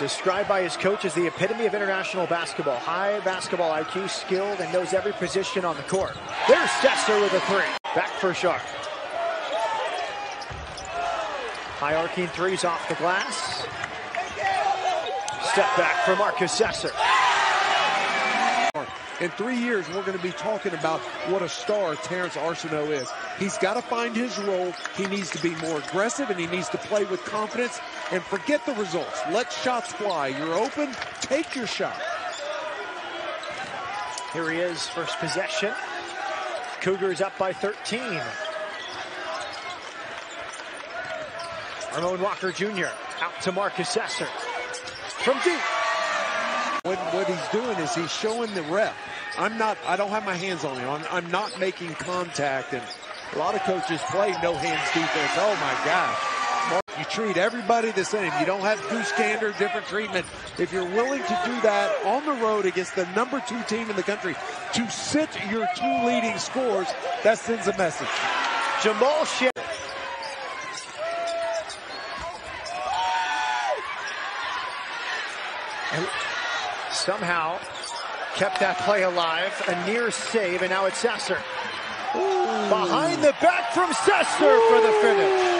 Described by his coach as the epitome of international basketball. High basketball IQ, skilled, and knows every position on the court. There's Sasser with a three. Back for Sharp. High arcing threes off the glass. Step back for Marcus Sasser. In three years, we're going to be talking about what a star Terrance Arceneaux is. He's got to find his role. He needs to be more aggressive, and he needs to play with confidence and forget the results. Let shots fly. You're open, take your shot. Here he is, first possession. Cougars up by 13. Ramon Walker Jr. out to Marcus Sasser. From deep. What, what he's doing is he's showing the rep. I'm not, I don't have my hands on him. I'm, I'm not making contact. And a lot of coaches play no hands defense. Oh my gosh. You treat everybody the same. You don't have goose gander, different treatment. If you're willing to do that on the road against the number two team in the country to sit your two leading scores, that sends a message. Jamal Shannon. And somehow kept that play alive. A near save, and now it's Sasser. Behind the back from Sasser for the finish.